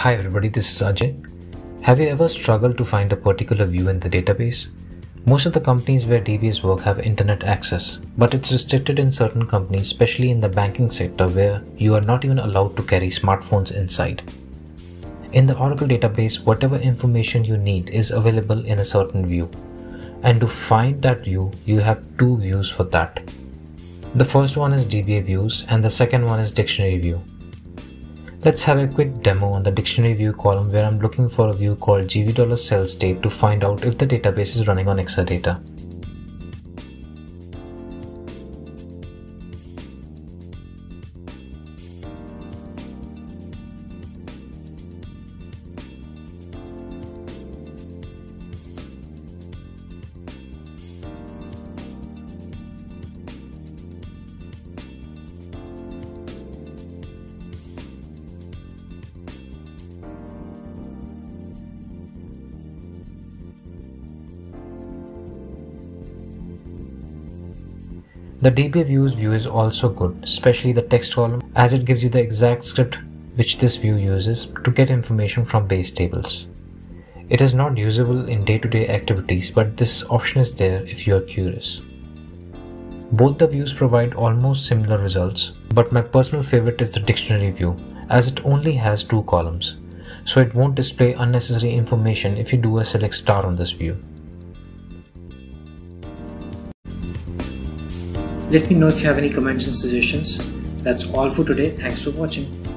Hi everybody, this is Ajay. Have you ever struggled to find a particular view in the database? Most of the companies where DBAs work have internet access, but it's restricted in certain companies, especially in the banking sector where you are not even allowed to carry smartphones inside. In the Oracle database, whatever information you need is available in a certain view. And to find that view, you have two views for that. The first one is DBA views and the second one is dictionary view. Let's have a quick demo on the dictionary view column where I'm looking for a view called gv$cell_state to find out if the database is running on Exadata. The DBA views view is also good, especially the text column as it gives you the exact script which this view uses to get information from base tables. It is not usable in day-to-day -day activities but this option is there if you are curious. Both the views provide almost similar results but my personal favorite is the dictionary view as it only has two columns so it won't display unnecessary information if you do a select star on this view. Let me know if you have any comments and suggestions. That's all for today. Thanks for watching.